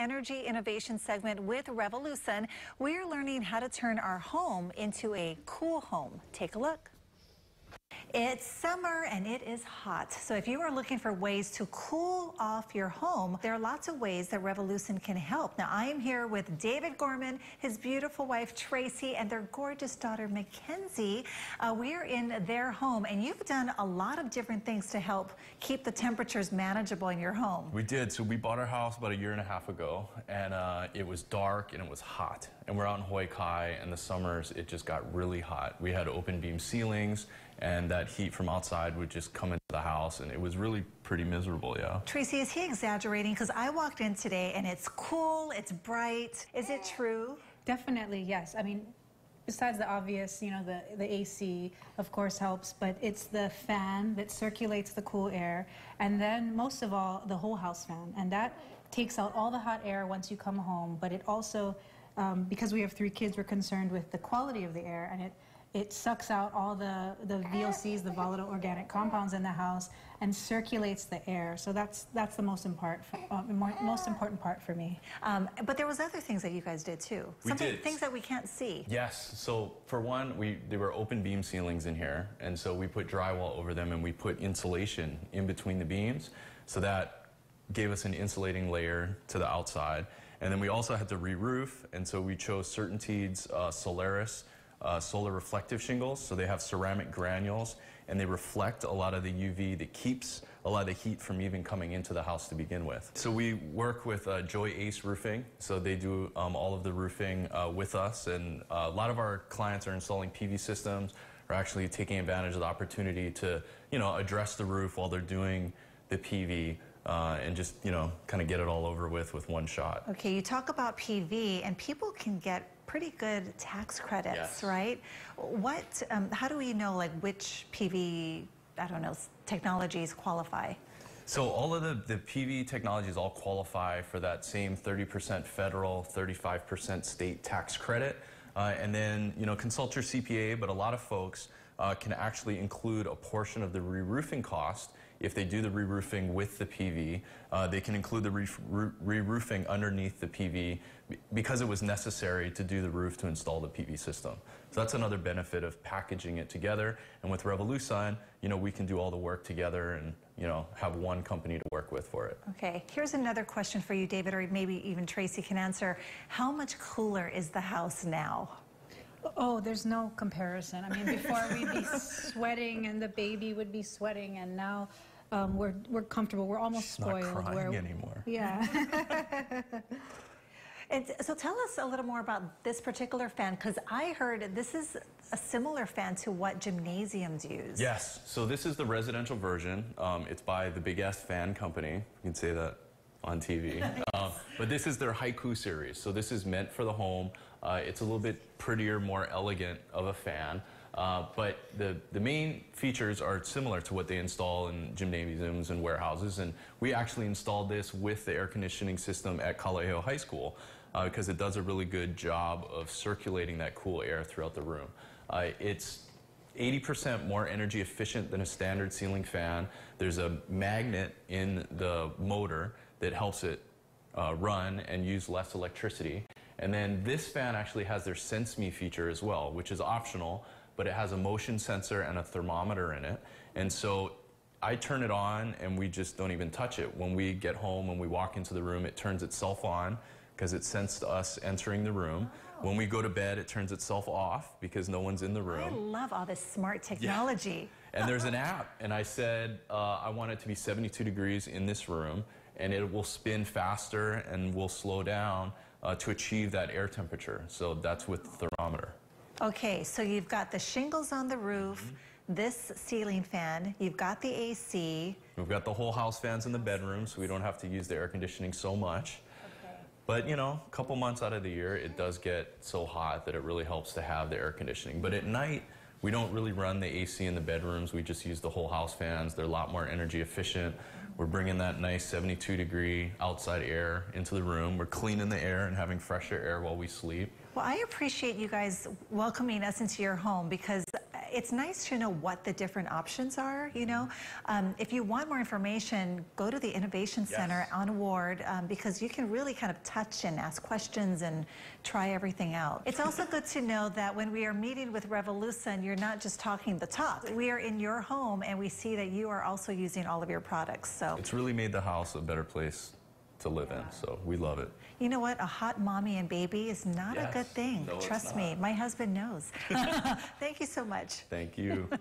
energy innovation segment with RevoluSun. We're learning how to turn our home into a cool home. Take a look. It's summer and it is hot. So if you are looking for ways to cool off your home, there are lots of ways that RevoluSun can help. Now I am here with David Gorman, his beautiful wife Tracy, and their gorgeous daughter Mackenzie. Uh, we're in their home and you've done a lot of different things to help keep the temperatures manageable in your home. We did. So we bought our house about a year and a half ago and uh, it was dark and it was hot. And we're out in Hawaii Kai and the summers it just got really hot. We had open beam ceilings and that heat from outside would just come into the house and it was really pretty miserable yeah. Tracy is he exaggerating? Because i walked in today and it's cool it's bright. Is it true? Definitely yes. I mean besides the obvious you know the the ac of course helps but it's the fan that circulates the cool air and then most of all the whole house fan and that takes out all the hot air once you come home but it also um, because we have three kids we're concerned with the quality of the air and it it sucks out all the, the VOCs, the volatile organic compounds in the house, and circulates the air. So that's that's the most important uh, most important part for me. Um, but there was other things that you guys did too. We Something, did. Things that we can't see. Yes. So for one, we there were open beam ceilings in here, and so we put drywall over them, and we put insulation in between the beams, so that gave us an insulating layer to the outside. And then we also had to re-roof, and so we chose CertainTeed's uh, Solaris uh, solar reflective shingles. So they have ceramic granules and they reflect a lot of the UV that keeps a lot of the heat from even coming into the house to begin with. So we work with uh, Joy Ace Roofing. So they do um, all of the roofing uh, with us and uh, a lot of our clients are installing PV systems are actually taking advantage of the opportunity to, you know, address the roof while they're doing the PV. Uh, and just you know kind of get it all over with with one shot. Okay, you talk about PV, and people can get pretty good tax credits, yes. right? What, um, how do we know like which PV, I don't know, technologies qualify? So all of the, the PV technologies all qualify for that same 30% federal, 35% state tax credit. Uh, and then, you know, consult your CPA, but a lot of folks uh, can actually include a portion of the re-roofing cost if they do the re-roofing with the PV. Uh, they can include the re-roofing underneath the PV because it was necessary to do the roof to install the PV system. So that's another benefit of packaging it together. And with RevoluSun, you know, we can do all the work together and, you know, have one company to work with for it. Okay, here's another question for you, David, or maybe even Tracy can answer. How much cooler is the house now? Oh, there's no comparison. I mean, before we'd be sweating and the baby would be sweating, and now um, we're we're comfortable. We're almost She's spoiled. Not crying where, anymore. Yeah. And so tell us a little more about this particular fan, because I heard this is a similar fan to what gymnasiums use. Yes, so this is the residential version. Um, it's by the Big Ass Fan Company. You can say that on TV. uh, but this is their Haiku series. So this is meant for the home. Uh, it's a little bit prettier, more elegant of a fan. Uh, but the, the main features are similar to what they install in gymnasiums and warehouses. And we actually installed this with the air conditioning system at Kalaheo High School uh, because it does a really good job of circulating that cool air throughout the room. Uh, it's 80% more energy efficient than a standard ceiling fan. There's a magnet in the motor that helps it uh, run and use less electricity. And then this fan actually has their SenseME feature as well, which is optional, but it has a motion sensor and a thermometer in it. And so I turn it on and we just don't even touch it. When we get home, when we walk into the room, it turns itself on because it sensed us entering the room. When we go to bed, it turns itself off because no one's in the room. I love all this smart technology. Yeah. And there's an app, and I said uh, I want it to be 72 degrees in this room, and it will spin faster and will slow down uh, to achieve that air temperature. So that's with the thermometer. Okay, so you've got the shingles on the roof. Mm -hmm this ceiling fan, you've got the AC. We've got the whole house fans in the bedroom, so we don't have to use the air conditioning so much. But you know, a couple months out of the year, it does get so hot that it really helps to have the air conditioning. But at night, we don't really run the AC in the bedrooms. We just use the whole house fans. They're a lot more energy efficient. We're bringing that nice 72 degree outside air into the room. We're cleaning the air and having fresher air while we sleep. Well, I appreciate you guys welcoming us into your home because it's nice to know what the different options are. You know, um, if you want more information, go to the Innovation Center on Ward um, because you can really kind of touch and ask questions and try everything out. It's also good to know that when we are meeting with RevoluSun, you're not just talking the talk. We are in your home and we see that you are also using all of your products. So, It's really made the house a better place to live in, so we love it. you know what? A hot mommy and baby is not a good thing. No, Trust me, my husband knows. Thank you so much. Thank you.